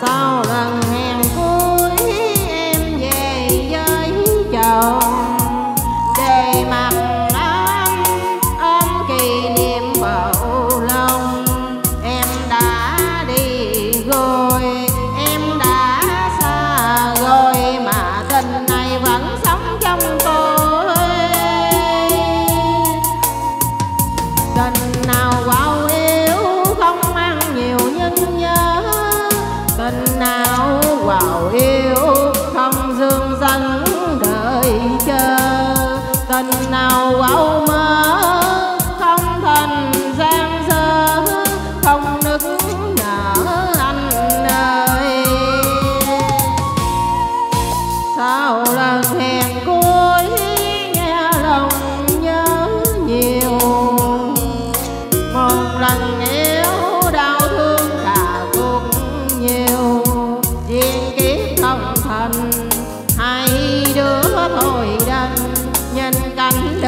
sau lần hẹn cuối em về với chồng. Để mặt anh ôm kỷ niệm bầu lòng. Em đã đi rồi, em đã xa rồi mà tình này vẫn sống trong tôi. Tình nào quá eu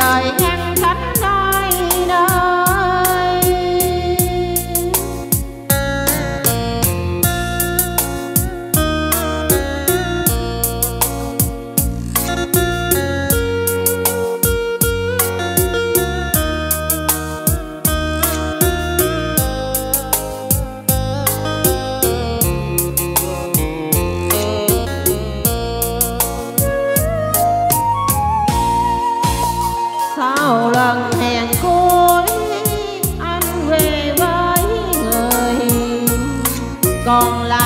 lời ngăn còn lại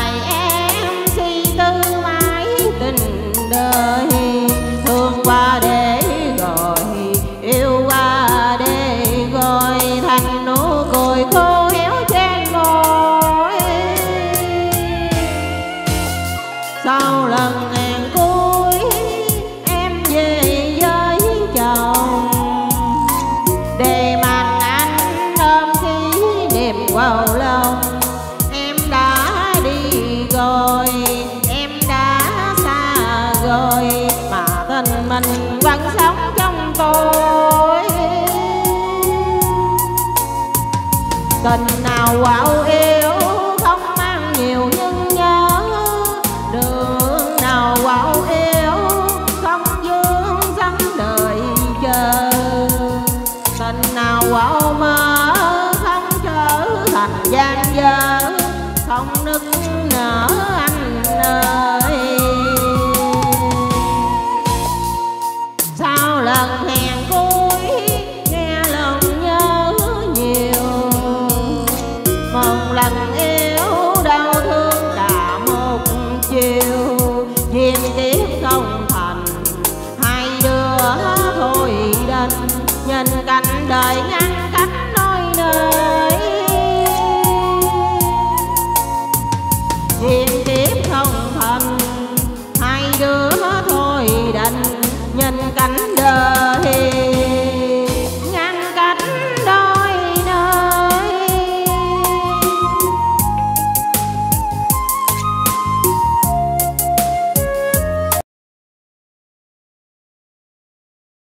tình nào ảo yêu không mang nhiều nhưng nhớ. Đường nào ảo yêu không dương dám đời chờ. Tình nào ảo mơ không thành hai đứa thôi đành nhìn cảnh đời ngang